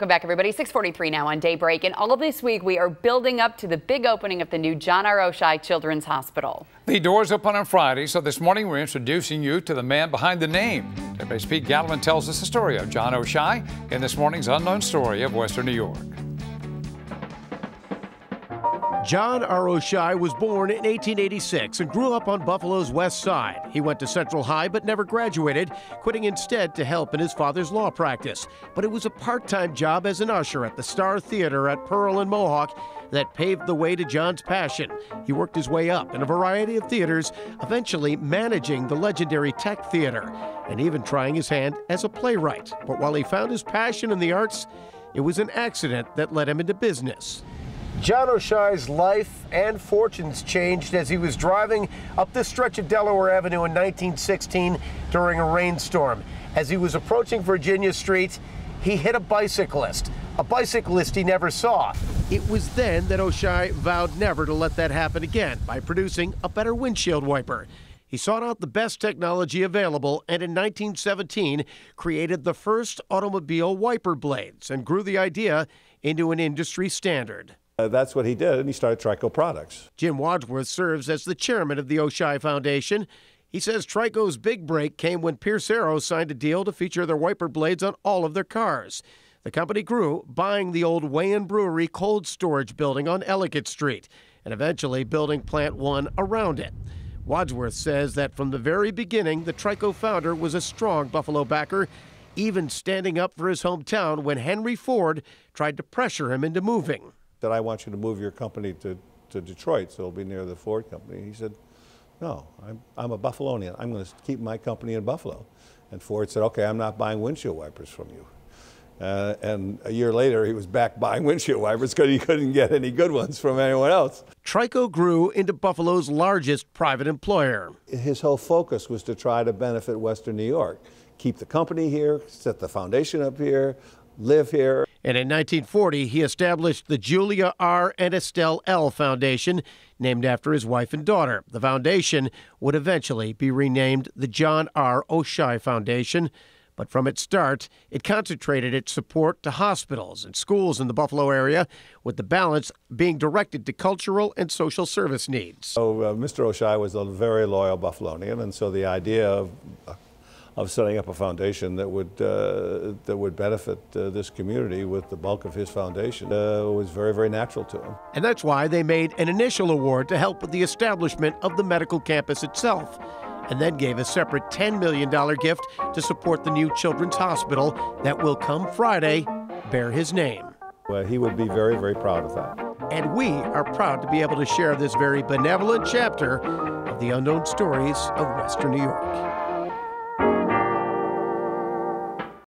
Welcome back, everybody. 643 now on Daybreak. And all of this week, we are building up to the big opening of the new John R. Oishei Children's Hospital. The doors open on Friday, so this morning we're introducing you to the man behind the name. WBA's Pete Gallivan tells us the story of John Oishei in this morning's Unknown Story of Western New York. John R. Oishei was born in 1886 and grew up on Buffalo's west side. He went to Central High but never graduated, quitting instead to help in his father's law practice. But it was a part time job as an usher at the Star Theater at Pearl and Mohawk that paved the way to John's passion. He worked his way up in a variety of theaters, eventually managing the legendary Teck Theater and even trying his hand as a playwright. But while he found his passion in the arts, it was an accident that led him into business. John Oishei's life and fortunes changed as he was driving up this stretch of Delaware Avenue in 1916 during a rainstorm. As he was approaching Virginia Street, he hit a bicyclist, a bicyclist he never saw. It was then that Oishei vowed never to let that happen again by producing a better windshield wiper. He sought out the best technology available and in 1917 created the first automobile wiper blades and grew the idea into an industry standard. Uh, that's what he did, and he started Trico Products. Jim Wadsworth serves as the chairman of the Oishei Foundation. He says Trico's big break came when Pierce Arrow signed a deal to feature their wiper blades on all of their cars. The company grew, buying the old Weyand Brewery cold storage building on Ellicott Street and eventually building Plant 1 around it. Wadsworth says that from the very beginning, the Trico founder was a strong Buffalo backer, even standing up for his hometown when Henry Ford tried to pressure him into moving that I want you to move your company to, to Detroit, so it'll be near the Ford company. He said, no, I'm, I'm a Buffalonian. I'm going to keep my company in Buffalo. And Ford said, okay, I'm not buying windshield wipers from you. Uh, and a year later, he was back buying windshield wipers because he couldn't get any good ones from anyone else. Trico grew into Buffalo's largest private employer. His whole focus was to try to benefit Western New York. Keep the company here, set the foundation up here, live here. And in 1940, he established the Julia R. and Estelle L. Foundation, named after his wife and daughter. The foundation would eventually be renamed the John R. Oishei Foundation. But from its start, it concentrated its support to hospitals and schools in the Buffalo area, with the balance being directed to cultural and social service needs. So, uh, Mr. Oishei was a very loyal Buffalonian, and so the idea of of setting up a foundation that would uh, that would benefit uh, this community with the bulk of his foundation uh, was very very natural to him. And that's why they made an initial award to help with the establishment of the medical campus itself. And then gave a separate $10 million gift to support the new children's hospital that will come Friday bear his name. Well, he would be very, very proud of that. And we are proud to be able to share this very benevolent chapter of the unknown stories of Western New York.